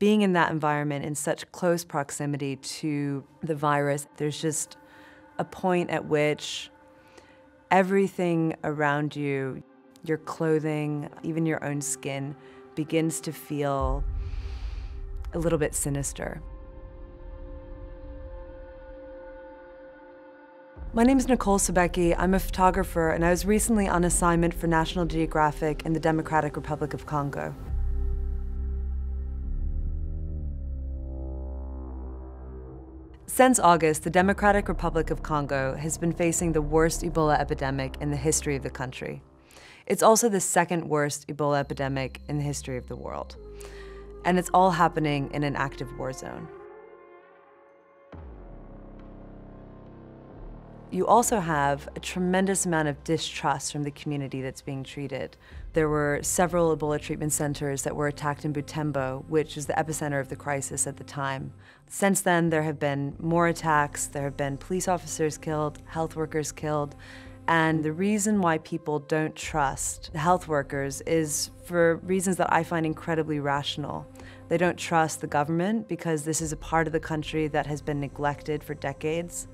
being in that environment in such close proximity to the virus, there's just a point at which everything around you, your clothing, even your own skin, begins to feel a little bit sinister. My name is Nicole Sobecki. I'm a photographer, and I was recently on assignment for National Geographic in the Democratic Republic of Congo. Since August, the Democratic Republic of Congo has been facing the worst Ebola epidemic in the history of the country. It's also the second worst Ebola epidemic in the history of the world. And it's all happening in an active war zone. You also have a tremendous amount of distrust from the community that's being treated. There were several Ebola treatment centers that were attacked in Butembo, which is the epicenter of the crisis at the time. Since then, there have been more attacks, there have been police officers killed, health workers killed, and the reason why people don't trust health workers is for reasons that I find incredibly rational. They don't trust the government because this is a part of the country that has been neglected for decades.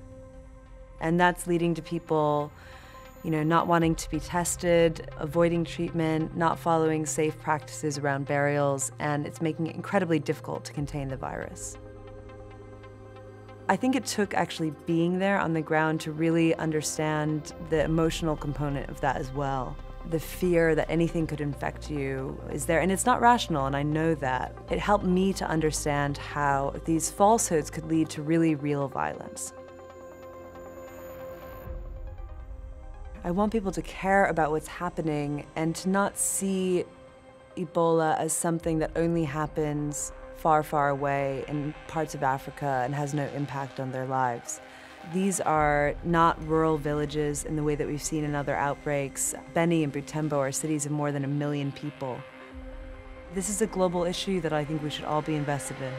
And that's leading to people, you know, not wanting to be tested, avoiding treatment, not following safe practices around burials, and it's making it incredibly difficult to contain the virus. I think it took actually being there on the ground to really understand the emotional component of that as well. The fear that anything could infect you is there, and it's not rational, and I know that. It helped me to understand how these falsehoods could lead to really real violence. I want people to care about what's happening and to not see Ebola as something that only happens far, far away in parts of Africa and has no impact on their lives. These are not rural villages in the way that we've seen in other outbreaks. Beni and Butembo are cities of more than a million people. This is a global issue that I think we should all be invested in.